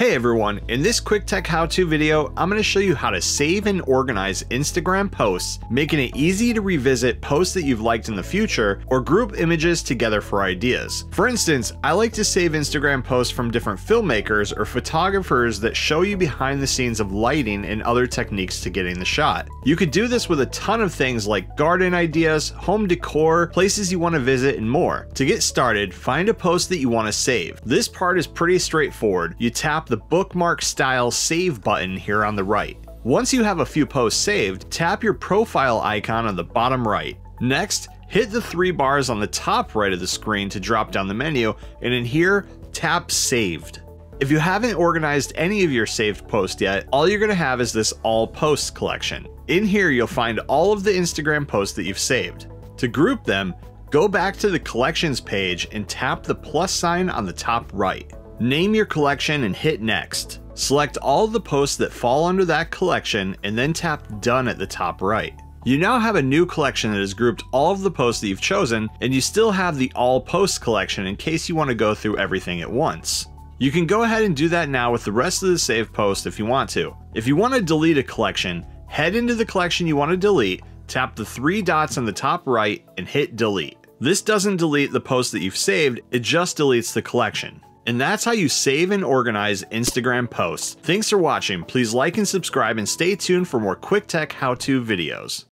Hey everyone, in this quick tech how-to video, I'm going to show you how to save and organize Instagram posts, making it easy to revisit posts that you've liked in the future, or group images together for ideas. For instance, I like to save Instagram posts from different filmmakers or photographers that show you behind the scenes of lighting and other techniques to getting the shot. You could do this with a ton of things like garden ideas, home decor, places you want to visit, and more. To get started, find a post that you want to save. This part is pretty straightforward. You tap the bookmark style save button here on the right. Once you have a few posts saved, tap your profile icon on the bottom right. Next, hit the three bars on the top right of the screen to drop down the menu, and in here, tap Saved. If you haven't organized any of your saved posts yet, all you're going to have is this All Posts collection. In here, you'll find all of the Instagram posts that you've saved. To group them, go back to the Collections page and tap the plus sign on the top right. Name your collection and hit next. Select all the posts that fall under that collection and then tap done at the top right. You now have a new collection that has grouped all of the posts that you've chosen, and you still have the all posts collection in case you want to go through everything at once. You can go ahead and do that now with the rest of the saved posts if you want to. If you want to delete a collection, head into the collection you want to delete, tap the three dots on the top right, and hit delete. This doesn't delete the post that you've saved, it just deletes the collection. And that's how you save and organize Instagram posts. Thanks for watching. Please like and subscribe and stay tuned for more quick tech how-to videos.